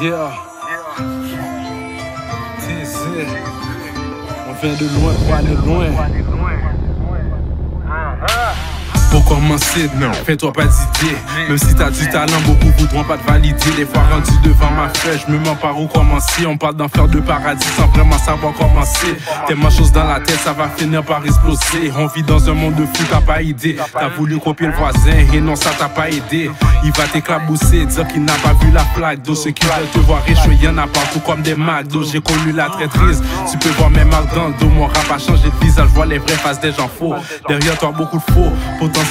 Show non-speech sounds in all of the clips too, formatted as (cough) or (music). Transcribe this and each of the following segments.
Yeah, yeah. TZ On vient de loin, kwa de loin Commencer, non, fais-toi pas d'idée. Même si t'as du talent, beaucoup voudront pas te valider. Les fois rendu devant ma feuille, je me mens par où commencer. On parle d'en faire de paradis sans vraiment savoir commencer. Tellement choses dans la tête, ça va finir par exploser. On vit dans un monde de fou, t'as pas idée. T'as voulu copier le voisin et non, ça t'a pas aidé. Il va t'éclabousser, dire qu'il n'a pas vu la plaque d'eau. Ceux qui veulent te voir riche, y'en a partout comme des McDo. J'ai connu la traîtrise, tu peux voir mes marques dans le dos. Mon rap a changé de visage, vois les vraies faces des gens faux. Derrière toi, beaucoup de faux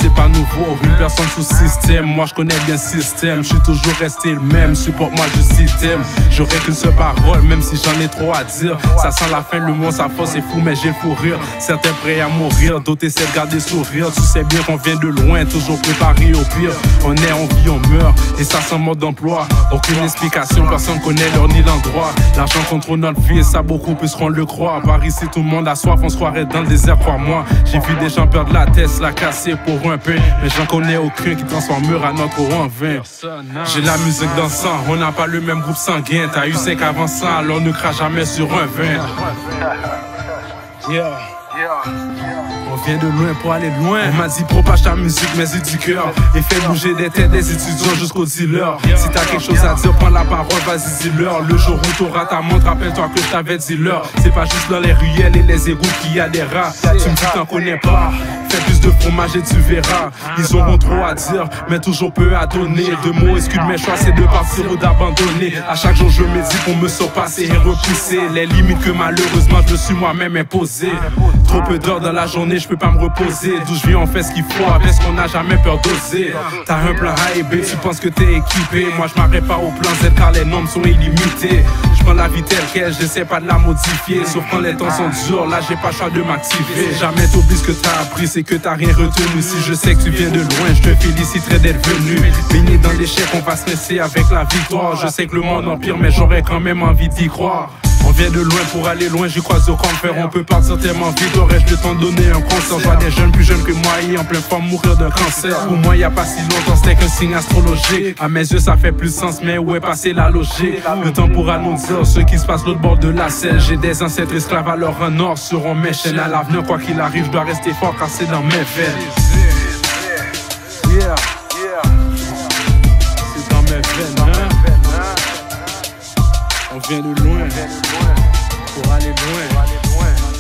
c'est pas nouveau. Une personne sous système, moi je connais bien système. Je suis toujours resté le même, supporte-moi du système. J'aurais qu'une seule parole, même si j'en ai trop à dire. Ça sent la fin, le monde, ça force c'est fou, mais j'ai fou rire. Certains prêts à mourir, d'autres essaient de garder sourire. Tu sais bien qu'on vient de loin, toujours préparé au pire. On est, on vit, on meurt, et ça sans mode d'emploi. Aucune explication, personne connaît l'heure ni l'endroit. L'argent contrôle notre vie, et ça beaucoup plus qu'on le croit. Par ici, tout le monde a soif, on se croirait dans le désert, crois-moi. J'ai vu des gens perdre la tête, la casser pour un peu. Mais j'en connais aucun qui transforme à notre en vin. J'ai la musique dans le sang, on n'a pas le même groupe sanguin. T'as eu 5 avant ça, alors ne crache jamais sur un vin. (laughs) Yeah. On vient de loin pour aller loin. On m'a dit propage ta musique, mais dit cœur. Et fait bouger des têtes des étudiants jusqu'au dealer. Si t'as quelque chose à dire, prends la parole, vas-y, dis-leur. Le jour où t'auras ta montre, rappelle-toi que je t'avais dit l'heure. C'est pas juste dans les ruelles et les égouts qu'il y a des rats. Tu me dis t'en connais pas. Fais plus de fromage et tu verras. Ils auront trop à dire, mais toujours peu à donner. De mots, excuse mes choix, c'est de partir ou d'abandonner. À chaque jour, je dis qu'on me surpasser et repousser les limites que malheureusement je suis moi-même imposé. Trop peu d'heures dans la journée, je peux pas me reposer. D'où je viens, on fait ce qu'il faut avec ce qu'on n'a jamais peur d'oser. T'as un plan A et B, tu penses que t'es équipé. Moi, je m'arrête pas au plan Z car les normes sont illimités. Je prends la vie telle qu'elle, j'essaie pas de la modifier. Sauf quand les temps sont durs, là, j'ai pas choix de m'activer. Jamais t'oublies ce que t'as appris, c'est que t'as rien retenu. Si je sais que tu viens de loin, je te féliciterai d'être venu. Baigné dans l'échec, on va stresser avec la victoire. Je sais que le monde empire, mais j'aurais quand même envie d'y croire. On vient de loin pour aller loin, j'y croise au campeur. On peut partir tellement vite, aurais-je de t'en donner un concert. Vois des jeunes plus jeunes que moi et en pleine forme mourir d'un cancer. Pour moi, y a pas si longtemps, c'était qu'un signe astrologique. À mes yeux, ça fait plus sens, mais où est passé la logique? Le temps pourra nous dire ce qui se passe l'autre bord de la scène. J'ai des ancêtres esclaves, alors un or seront mes chaînes. À l'avenir, quoi qu'il arrive, je dois rester fort car dans mes veines. Dans mes veines, hein? vient de loin pour aller loin.